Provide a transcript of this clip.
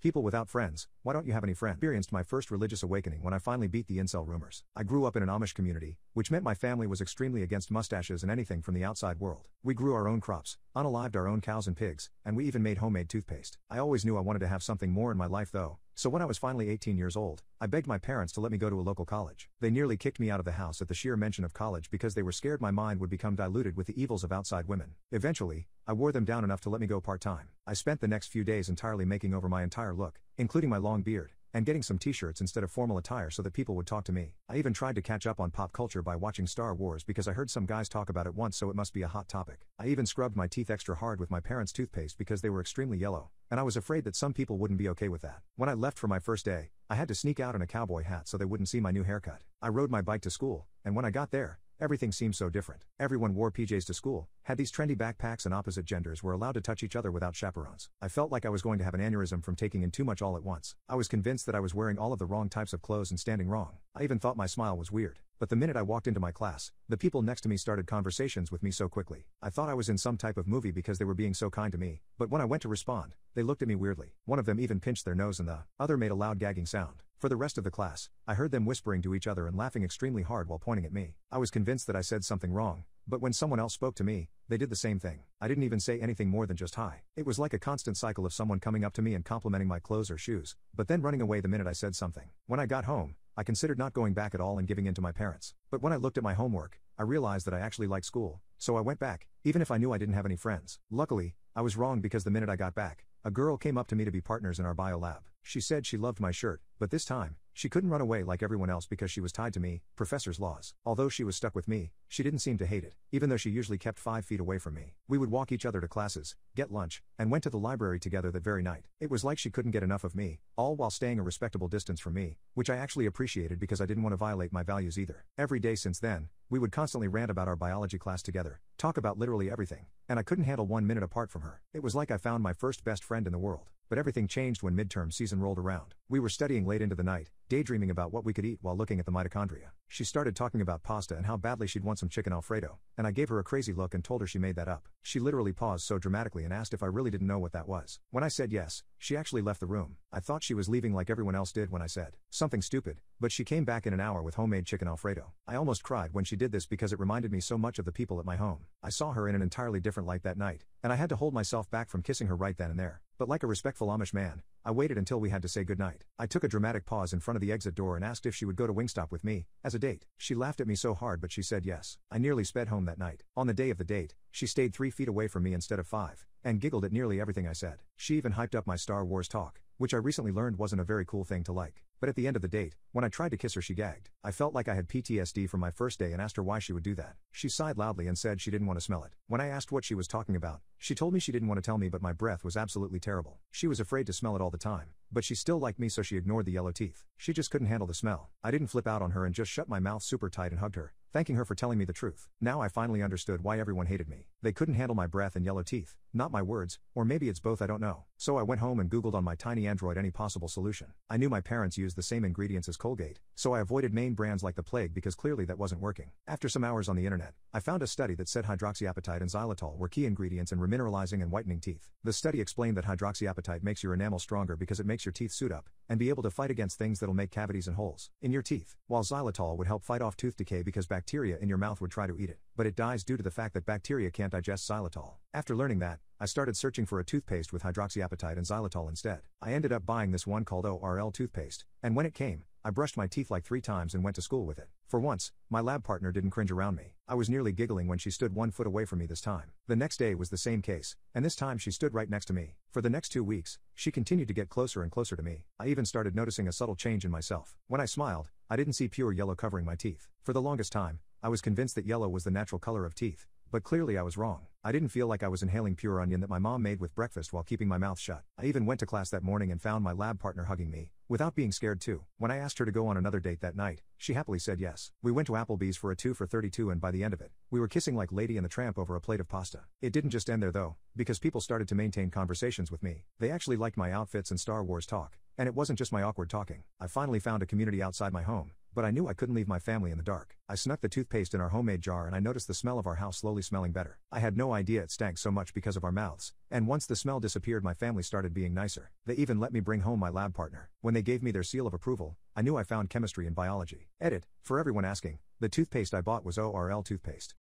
People without friends, why don't you have any friends? Experienced my first religious awakening when I finally beat the incel rumors. I grew up in an Amish community, which meant my family was extremely against mustaches and anything from the outside world. We grew our own crops, unalived our own cows and pigs, and we even made homemade toothpaste. I always knew I wanted to have something more in my life though, so when I was finally 18 years old, I begged my parents to let me go to a local college. They nearly kicked me out of the house at the sheer mention of college because they were scared my mind would become diluted with the evils of outside women. Eventually, I wore them down enough to let me go part time. I spent the next few days entirely making over my entire look, including my long beard, and getting some t-shirts instead of formal attire so that people would talk to me. I even tried to catch up on pop culture by watching Star Wars because I heard some guys talk about it once so it must be a hot topic. I even scrubbed my teeth extra hard with my parents' toothpaste because they were extremely yellow, and I was afraid that some people wouldn't be okay with that. When I left for my first day, I had to sneak out in a cowboy hat so they wouldn't see my new haircut. I rode my bike to school, and when I got there, Everything seemed so different. Everyone wore PJs to school, had these trendy backpacks, and opposite genders were allowed to touch each other without chaperones. I felt like I was going to have an aneurysm from taking in too much all at once. I was convinced that I was wearing all of the wrong types of clothes and standing wrong. I even thought my smile was weird. But the minute I walked into my class, the people next to me started conversations with me so quickly. I thought I was in some type of movie because they were being so kind to me, but when I went to respond, they looked at me weirdly. One of them even pinched their nose and the other made a loud gagging sound. For the rest of the class, I heard them whispering to each other and laughing extremely hard while pointing at me. I was convinced that I said something wrong, but when someone else spoke to me, they did the same thing. I didn't even say anything more than just hi. It was like a constant cycle of someone coming up to me and complimenting my clothes or shoes, but then running away the minute I said something. When I got home, I considered not going back at all and giving in to my parents. But when I looked at my homework, I realized that I actually liked school, so I went back, even if I knew I didn't have any friends. Luckily, I was wrong because the minute I got back, a girl came up to me to be partners in our bio lab. She said she loved my shirt, but this time, she couldn't run away like everyone else because she was tied to me, professor's laws. Although she was stuck with me, she didn't seem to hate it, even though she usually kept five feet away from me. We would walk each other to classes, get lunch, and went to the library together that very night. It was like she couldn't get enough of me, all while staying a respectable distance from me, which I actually appreciated because I didn't want to violate my values either. Every day since then, we would constantly rant about our biology class together, talk about literally everything, and I couldn't handle one minute apart from her. It was like I found my first best friend in the world. But everything changed when midterm season rolled around. We were studying late into the night, daydreaming about what we could eat while looking at the mitochondria. She started talking about pasta and how badly she'd want some chicken alfredo, and I gave her a crazy look and told her she made that up. She literally paused so dramatically and asked if I really didn't know what that was. When I said yes, she actually left the room. I thought she was leaving like everyone else did when I said something stupid, but she came back in an hour with homemade chicken alfredo. I almost cried when she did this because it reminded me so much of the people at my home. I saw her in an entirely different light that night, and I had to hold myself back from kissing her right then and there. But like a respectful Amish man, I waited until we had to say goodnight. I took a dramatic pause in front of the exit door and asked if she would go to Wingstop with me, as a date. She laughed at me so hard but she said yes. I nearly sped home that night. On the day of the date, she stayed three feet away from me instead of five, and giggled at nearly everything I said. She even hyped up my Star Wars talk, which I recently learned wasn't a very cool thing to like. But at the end of the date, when I tried to kiss her, she gagged. I felt like I had PTSD from my first day and asked her why she would do that. She sighed loudly and said she didn't want to smell it. When I asked what she was talking about, she told me she didn't want to tell me, but my breath was absolutely terrible. She was afraid to smell it all the time, but she still liked me, so she ignored the yellow teeth. She just couldn't handle the smell. I didn't flip out on her and just shut my mouth super tight and hugged her, thanking her for telling me the truth. Now I finally understood why everyone hated me. They couldn't handle my breath and yellow teeth, not my words, or maybe it's both, I don't know. So I went home and Googled on my tiny Android any possible solution. I knew my parents used the same ingredients as Colgate, so I avoided main brands like the plague because clearly that wasn't working. After some hours on the internet, I found a study that said hydroxyapatite and xylitol were key ingredients in remineralizing and whitening teeth. The study explained that hydroxyapatite makes your enamel stronger because it makes your teeth suit up and be able to fight against things that'll make cavities and holes in your teeth, while xylitol would help fight off tooth decay because bacteria in your mouth would try to eat it, but it dies due to the fact that bacteria can't digest xylitol. After learning that, I started searching for a toothpaste with hydroxyapatite and xylitol instead. I ended up buying this one called ORL toothpaste, and when it came, I brushed my teeth like three times and went to school with it. For once, my lab partner didn't cringe around me. I was nearly giggling when she stood one foot away from me this time. The next day was the same case, and this time she stood right next to me. For the next two weeks, she continued to get closer and closer to me. I even started noticing a subtle change in myself. When I smiled, I didn't see pure yellow covering my teeth. For the longest time, I was convinced that yellow was the natural color of teeth, but clearly I was wrong. I didn't feel like I was inhaling pure onion that my mom made with breakfast while keeping my mouth shut. I even went to class that morning and found my lab partner hugging me, without being scared too. When I asked her to go on another date that night, she happily said yes. We went to Applebee's for a 2 for 32 and by the end of it, we were kissing like Lady and the Tramp over a plate of pasta. It didn't just end there though, because people started to maintain conversations with me. They actually liked my outfits and Star Wars talk, And it wasn't just my awkward talking. I finally found a community outside my home, but I knew I couldn't leave my family in the dark. I snuck the toothpaste in our homemade jar and I noticed the smell of our house slowly smelling better. I had no idea it stank so much because of our mouths, and once the smell disappeared, my family started being nicer. They even let me bring home my lab partner. When they gave me their seal of approval, I knew I found chemistry and biology. Edit, for everyone asking, the toothpaste I bought was ORL toothpaste.